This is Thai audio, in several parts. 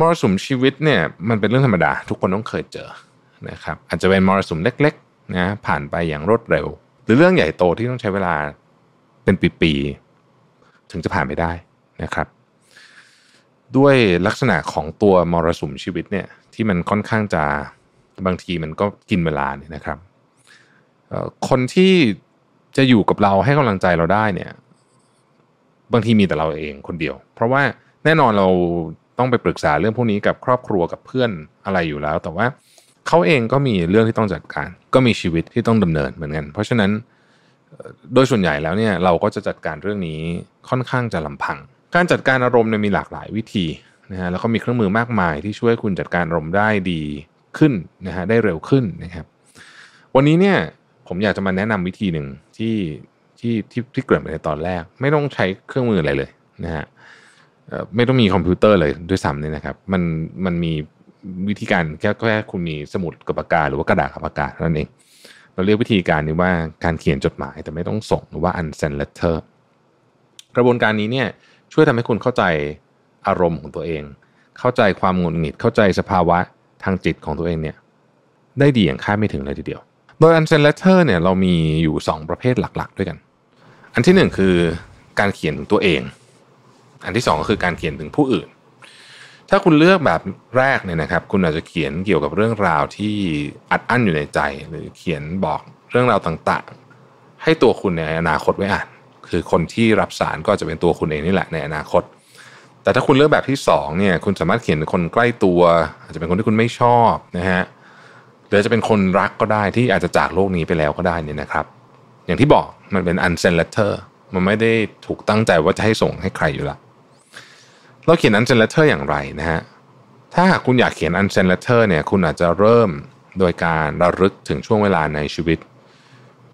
มรสุมชีวิตเนี่ยมันเป็นเรื่องธรรมดา ทุกคนต้องเคยเจอนะครับอาจจะเป็นมรสุมเล็กๆนะผ่านไปอย่างรวดเร็ว หรือเรื่องใหญ่โตที่ต้องใช้เวลาเป็นปีๆถึงจะผ่านไปได้นะครับ ด้วยลักษณะของตัวมรสุมชีวิตเนี่ยที่มันค่อนข้างจะบางทีมันก็กินเวลาเนี่ยนะครับคนที่จะอยู่กับเราให้กำลังใจเราได้เนี่ย บางทีมีแต่เราเองคนเดียว เพราะว่าแน่นอนเรา ต้องไปปรึกษาเรื่องพวกนี้กับครอบครัวกับเพื่อนอะไรอยู่แล้ว แต่ว่าเขาเองก็มีเรื่องที่ต้องจัดการ ก็มีชีวิตที่ต้องดำเนินเหมือนกัน เพราะฉะนั้นโดยส่วนใหญ่แล้วเนี่ยเราก็จะจัดการเรื่องนี้ค่อนข้างจะลำพัง การจัดการอารมณ์เนี่ยมีหลากหลายวิธีนะฮะแล้วก็มีเครื่องมือมากมายที่ช่วยคุณจัดการอารมณ์ได้ดีขึ้นนะฮะได้เร็วขึ้นนะครับ วันนี้เนี่ยผมอยากจะมาแนะนำวิธีหนึ่งที่ที่ที่ที่เกิดมาในตอนแรก ไม่ต้องใช้เครื่องมืออะไรเลยนะฮะ ไม่ต้องมีคอมพิวเตอร์เลยด้วยซ้ำเนี่ยนะครับ มันมันมีวิธีการแค่แค่คุณมีสมุดกับปากกาหรือว่ากระดาษกับปากกานั่นเอง เราเรียกวิธีการนี้ว่าการเขียนจดหมายแต่ไม่ต้องส่งหรือว่า unsend letter กระบวนการนี้เนี่ยช่วยทำให้คุณเข้าใจอารมณ์ของตัวเอง เข้าใจความหงุดหงิดเข้าใจสภาวะทางจิตของตัวเองเนี่ยได้ดีอย่างคาดไม่ถึงเลยทีเดียว โดย unsend letter เนี่ยเรามีอยู่ 2 ประเภทหลักๆ ด้วยกัน อันที่ 1 คือการเขียนถึงตัวเอง อันที่ 2 ก็คือการเขียนถึงผู้อื่น ถ้าคุณเลือกแบบแรกเนี่ยนะครับ คุณอาจจะเขียนเกี่ยวกับเรื่องราวที่อัดอั้นอยู่ในใจ หรือเขียนบอกเรื่องราวต่างๆ ให้ตัวคุณในอนาคตไว้อ่าน คือคนที่รับสารก็จะเป็นตัวคุณเองนี่แหละในอนาคต แต่ถ้าคุณเลือกแบบที่2เนี่ยคุณสามารถเขียนคนใกล้ตัว อาจจะเป็นคนที่คุณไม่ชอบนะฮะหรือจะเป็นคนรักก็ได้ที่อาจจะจากโลกนี้ไปแล้วก็ได้นี่นะครับ อย่างที่บอกมันเป็น unsend letter มันไม่ได้ถูกตั้งใจว่าจะให้ส่งให้ใครอยู่ละ เราเขียน unsend letter อย่างไรนะฮะถ้าหากคุณอยากเขียน unsend letter เนี่ยคุณอาจจะเริ่มโดยการระลึกถึงช่วงเวลาในชีวิต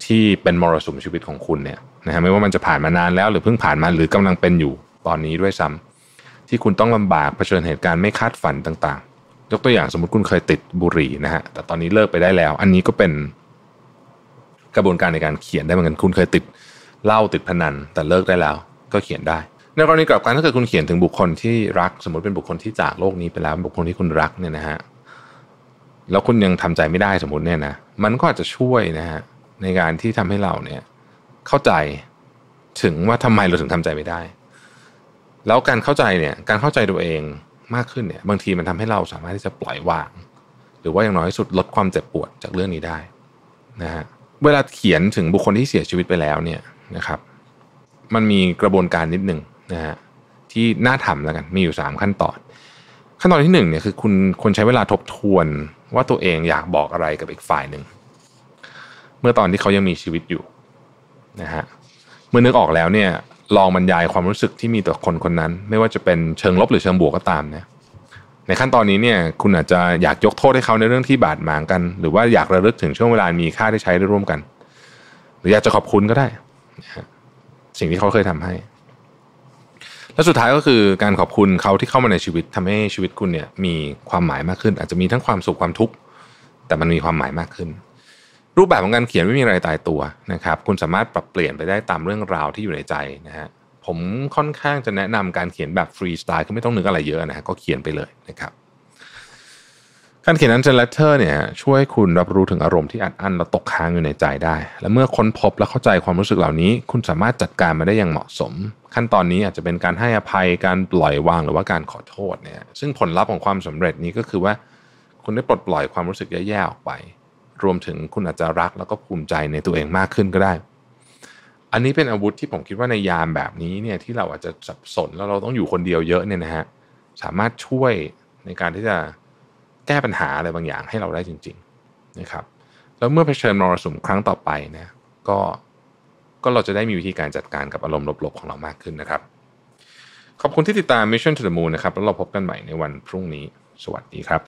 ที่เป็นมรสุมชีวิตของคุณเนี่ยนะฮะไม่ว่ามันจะผ่านมานานแล้วหรือเพิ่งผ่านมาหรือกำลังเป็นอยู่ตอนนี้ด้วยซ้ำที่คุณต้องลำบากเผชิญเหตุการณ์ไม่คาดฝันต่างๆ ยกตัวอย่างสมมติคุณเคยติดบุหรี่นะฮะแต่ตอนนี้เลิกไปได้แล้ว อันนี้ก็เป็นกระบวนการในการเขียนได้เหมือนกันคุณเคยติดเหล้าติดพนันแต่เลิกได้แล้ว ก็เขียนได้ ในกรณีกลับกันถ้าเกิดคุณเขียนถึงบุคคลที่รัก สมมติเป็นบุคคลที่จากโลกนี้ไปแล้วบุคคลที่คุณรักเนี่ยนะฮะแล้วคุณยังทำใจไม่ได้สมมติเนี่ยนะมันก็อาจจะช่วยนะฮะในการที่ทำให้เราเนี่ย เข้าใจถึงว่าทำไมเราถึงทำใจไม่ได้ แล้วการเข้าใจเนี่ย การเข้าใจตัวเองมากขึ้นเนี่ย บางทีมันทำให้เราสามารถที่จะปล่อยวาง หรือว่าอย่างน้อยสุดลดความเจ็บปวดจากเรื่องนี้ได้นะฮะเวลาเขียนถึงบุคคลที่เสียชีวิตไปแล้วเนี่ยนะครับ มันมีกระบวนการนิดหนึ่ง นะฮะที่น่าทำแล้วกันมีอยู่ 3 ขั้นตอน ขั้นตอนที่1เนี่ยคือคุณคนใช้เวลาทบทวนว่าตัวเองอยากบอกอะไรกับอีกฝ่ายหนึ่งเมื่อตอนที่เขายังมีชีวิตอยู่นะฮะเมื่อนึกออกแล้วเนี่ยลองบรรยายความรู้สึกที่มีต่อคนคนนั้น ไม่ว่าจะเป็นเชิงลบหรือเชิงบวกก็ตามเนี่ยในขั้นตอนนี้เนี่ยคุณอาจจะอยากยกโทษให้เขาในเรื่องที่บาดหมางกัน หรือว่าอยากระลึกถึงช่วงเวลามีค่าที่ใช้ได้ร่วมกัน หรืออยากจะขอบคุณก็ได้ สิ่งที่เขาเคยทำให้ และสุดท้ายก็คือการขอบคุณเขาที่เข้ามาในชีวิตทำให้ชีวิตคุณเนี่ยมีความหมายมากขึ้น อาจจะมีทั้งความสุขความทุกข์แต่มันมีความหมายมากขึ้น รูปแบบของการเขียนไม่มีอะไรตายตัวนะครับ คุณสามารถปรับเปลี่ยนไปได้ตามเรื่องราวที่อยู่ในใจนะฮะผมค่อนข้างจะแนะนำการเขียนแบบฟรีสไตล์คือไม่ต้องนึกอะไรเยอะนะฮะก็เขียนไปเลยนะครับ การเขียนอันเจนเลเตอร์เนี่ยช่วยคุณรับรู้ถึงอารมณ์ที่อัดอั้นและตกค้างอยู่ในใจได้ และเมื่อค้นพบและเข้าใจความรู้สึกเหล่านี้ คุณสามารถจัดการมาได้อย่างเหมาะสม ขั้นตอนนี้อาจจะเป็นการให้อภัยการปล่อยวางหรือว่าการขอโทษเนี่ยซึ่งผลลัพธ์ของความสำเร็จนี้ก็คือว่าคุณได้ปลดปล่อยความรู้สึกแย่ๆออกไป รวมถึงคุณอาจจะรักแล้วก็ภูมิใจในตัวเองมากขึ้นก็ได้ อันนี้เป็นอาวุธที่ผมคิดว่าในยามแบบนี้เนี่ยที่เราอาจจะสับสนแล้วเราต้องอยู่คนเดียวเยอะเนี่ยนะฮะสามารถช่วยในการที่จะ แก้ปัญหาอะไรบางอย่างให้เราได้จริง ๆนะครับ แล้วเมื่อเผชิญมรสุมครั้งต่อไปนะก็ก็เราจะได้มีวิธีการจัดการกับอารมณ์ลบๆของเรามากขึ้นนะครับ ขอบคุณที่ติดตาม Mission to the Moon นะครับ แล้วเราพบกันใหม่ในวันพรุ่งนี้ สวัสดีครับ